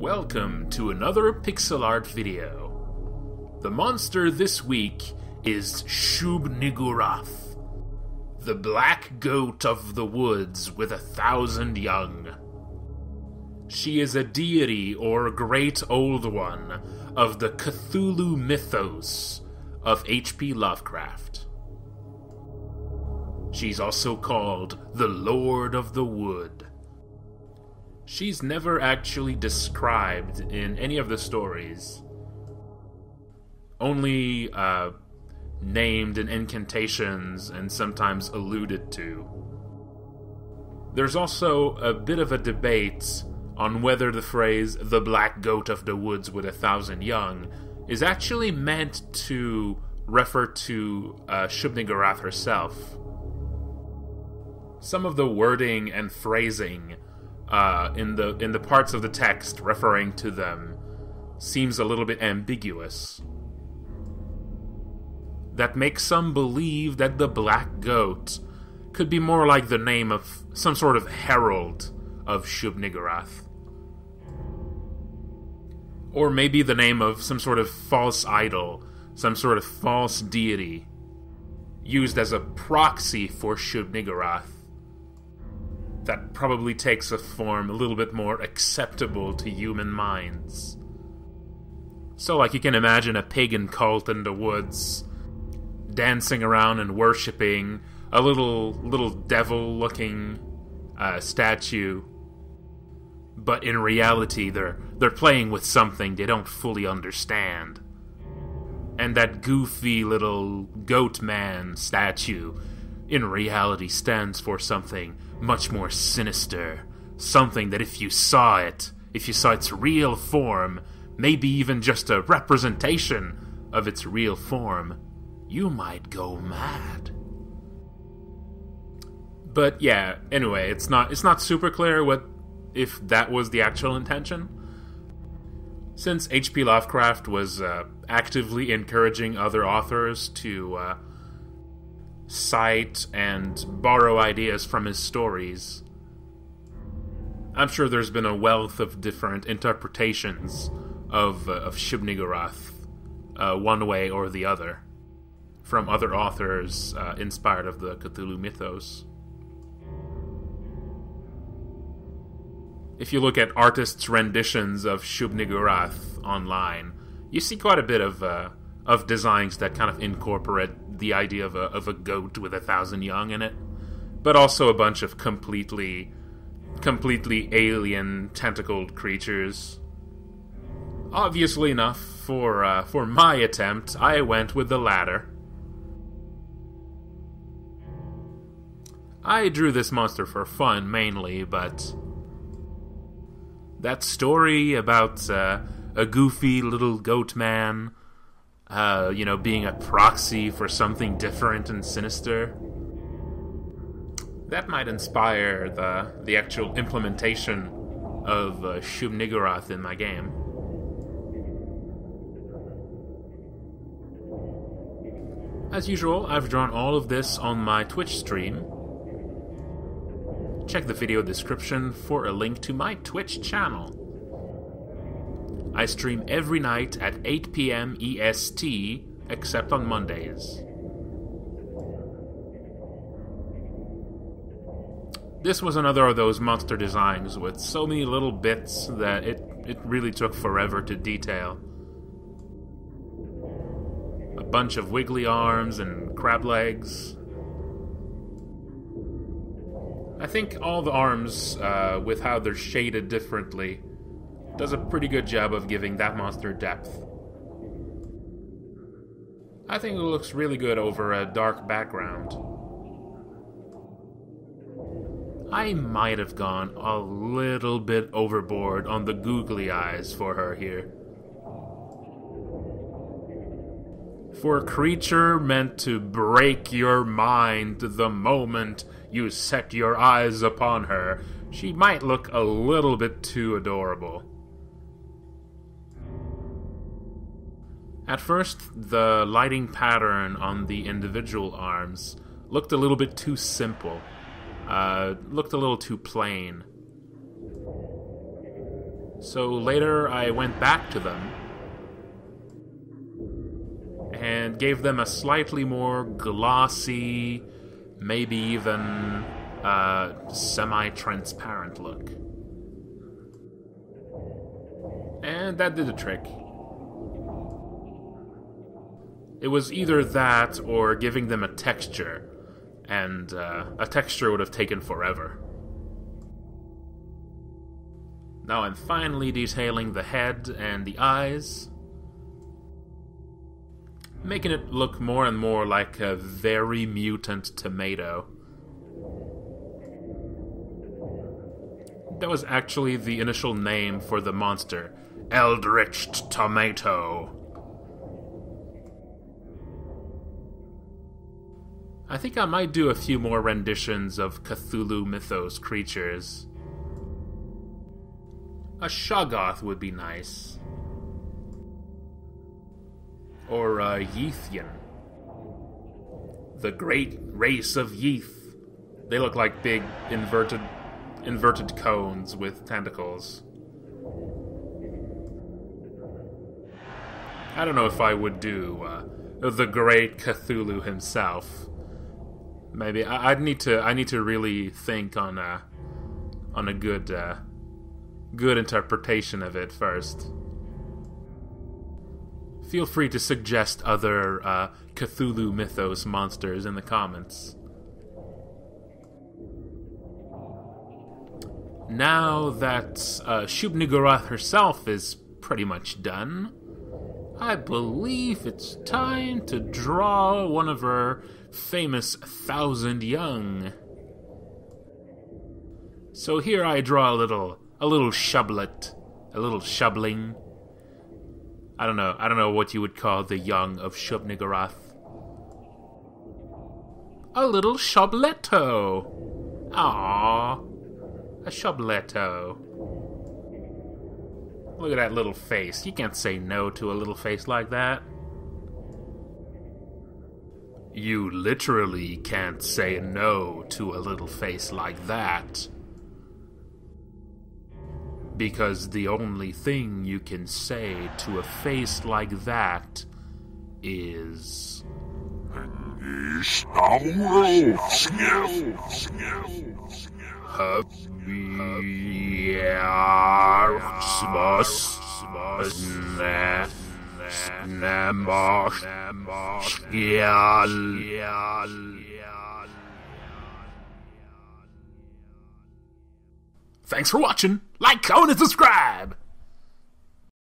Welcome to another pixel art video. The monster this week is Shub-Niggurath, the black goat of the woods with a thousand young. She is a deity or great old one of the Cthulhu mythos of H.P. Lovecraft. She's also called the Lord of the Wood. She's never actually described in any of the stories. Only uh, named in incantations and sometimes alluded to. There's also a bit of a debate on whether the phrase, the black goat of the woods with a thousand young, is actually meant to refer to uh, Shub-Niggurath herself. Some of the wording and phrasing uh, in the in the parts of the text referring to them seems a little bit ambiguous. That makes some believe that the black goat could be more like the name of some sort of herald of Shub-Niggurath. Or maybe the name of some sort of false idol, some sort of false deity, used as a proxy for Shub-Niggurath that probably takes a form a little bit more acceptable to human minds. So, like, you can imagine a pagan cult in the woods, dancing around and worshipping a little, little devil-looking uh, statue. But in reality, they're they're playing with something they don't fully understand. And that goofy little goat man statue, in reality, stands for something much more sinister. Something that if you saw it, if you saw its real form, maybe even just a representation of its real form, you might go mad. But yeah, anyway, it's not it's not super clear what if that was the actual intention. Since H.P. Lovecraft was uh, actively encouraging other authors to uh, cite and borrow ideas from his stories. I'm sure there's been a wealth of different interpretations of, uh, of Shub-Niggurath, uh, one way or the other, from other authors uh, inspired of the Cthulhu mythos. If you look at artists' renditions of Shub-Niggurath online, you see quite a bit of uh, of designs that kind of incorporate the idea of a, of a goat with a thousand young in it, but also a bunch of completely, completely alien tentacled creatures. Obviously enough, for uh, for my attempt, I went with the latter. I drew this monster for fun mainly, but that story about uh, a goofy little goat man uh, you know, being a proxy for something different and sinister. That might inspire the the actual implementation of uh, Shub-Niggurath in my game. As usual, I've drawn all of this on my Twitch stream. Check the video description for a link to my Twitch channel. I stream every night at 8 p.m. EST, except on Mondays. This was another of those monster designs with so many little bits that it, it really took forever to detail. A bunch of wiggly arms and crab legs. I think all the arms, uh, with how they're shaded differently, does a pretty good job of giving that monster depth. I think it looks really good over a dark background. I might have gone a little bit overboard on the googly eyes for her here. For a creature meant to break your mind the moment you set your eyes upon her, she might look a little bit too adorable. At first, the lighting pattern on the individual arms looked a little bit too simple, uh, looked a little too plain. So later I went back to them and gave them a slightly more glossy, maybe even uh, semi transparent look. And that did the trick. It was either that or giving them a texture, and uh, a texture would have taken forever. Now I'm finally detailing the head and the eyes, making it look more and more like a very mutant tomato. That was actually the initial name for the monster Eldritch Tomato. I think I might do a few more renditions of Cthulhu Mythos creatures. A Shoggoth would be nice. Or a Yithian. The great race of Yith. They look like big inverted inverted cones with tentacles. I don't know if I would do uh, the great Cthulhu himself. Maybe I, would need to. I need to really think on a on a good uh, good interpretation of it first. Feel free to suggest other uh, Cthulhu mythos monsters in the comments. Now that uh, Shub-Niggurath herself is pretty much done, I believe it's time to draw one of her famous Thousand Young. So here I draw a little, a little shublet, a little shubling. I don't know, I don't know what you would call the young of Shub-Niggurath. A little shubletto. Ah, a shubletto. Look at that little face. You can't say no to a little face like that. You literally can't say no to a little face like that. Because the only thing you can say to a face like that is. Happy Christmas. Thanks for watching. Like, comment, and subscribe.